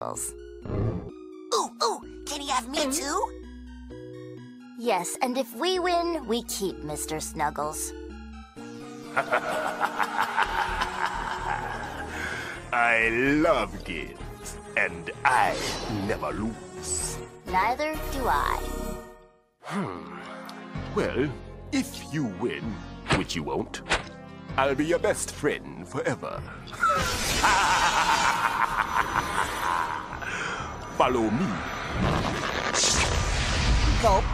Snuggles. Ooh, ooh, can he have me too? Yes, and if we win, we keep Mr. Snuggles. I love games, and I never lose. Neither do I. Hmm. Well, if you win, which you won't, I'll be your best friend forever. Follow me. Gulp.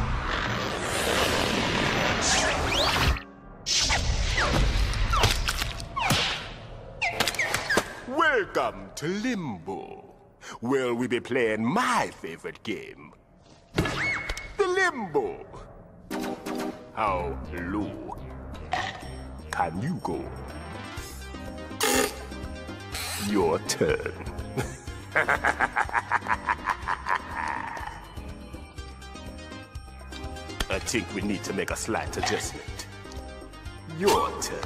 Welcome to Limbo, Will we be playing my favorite game, the Limbo. How low can you go? Your turn. I think we need to make a slight adjustment. Your turn.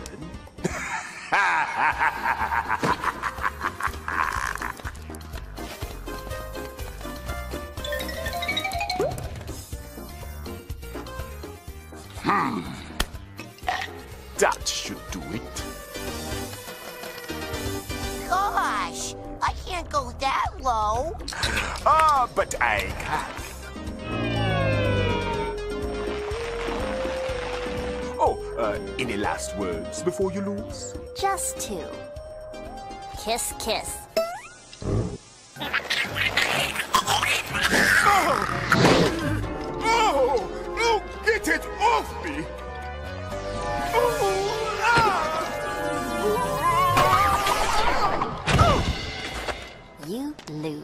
That should do it. Gosh, I can't go that low. Ah, but I can. Any last words before you lose? Just two. Kiss, kiss. oh! Oh! No! Get it off me! You lose.